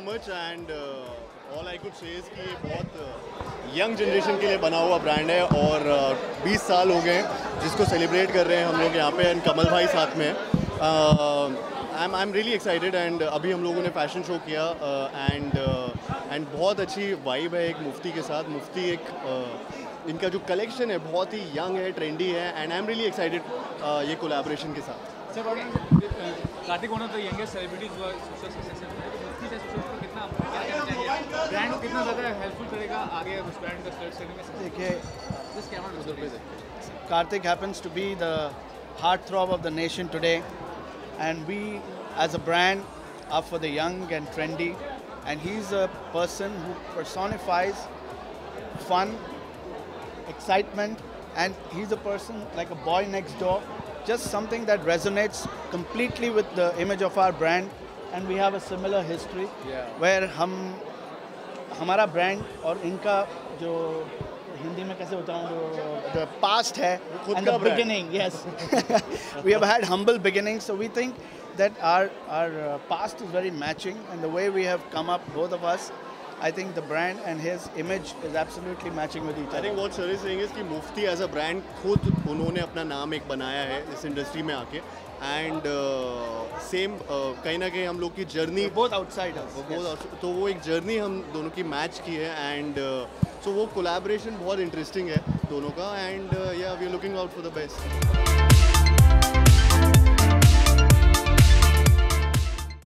Much and all I could say कि ये बहुत यंग जनरेशन के लिए बना हुआ ब्रांड है और uh, 20 साल हो गए जिसको सेलिब्रेट कर रहे हैं हम लोग यहाँ पे एंड कमल भाई साथ में। I am I am really excited and अभी हम लोगों ने फ़ैशन शो किया एंड uh, एंड uh, बहुत अच्छी वाइब है एक मुफ्ती के साथ। मुफ्ती एक uh, इनका जो कलेक्शन है बहुत ही यंग है ट्रेंडी है and I am really excited ये कोलैबोरेशन के साथ। सर और Kartik one of the youngest celebrities हुआ सोशल सक्सेस कितना ब्रांड को कितना ज़्यादा हेल्पफुल करेगा आगे उस ब्रांड का सर्च करने में? देखिए Kartik happens to be the heartthrob of the nation today, and we, as a brand, are for the young and trendy. And he's a person who personifies fun, excitement, and he's a person like a boy next door Just something that resonates completely with the image of our brand, and we have a similar history where हम हमारा brand और इनका जो हिंदी में कैसे होता हूँ the past है खुद and का the brand. beginning yes we have had humble beginnings so we think that our our uh, past is very matching and the way we have come up both of us I think the brand and his image is absolutely matching with each other. Think what sir is saying is कि Mufti as a brand खुद उन्होंने अपना नाम एक बनाया है इस industry में आके। एंड सेम कहीं ना कहीं हम लोग की जर्नी both outsiders बहुत तो वो एक जर्नी हम दोनों की मैच की है एंड सो वो कोलैबोरेशन बहुत इंटरेस्टिंग है दोनों का। एंड या we are looking out for the best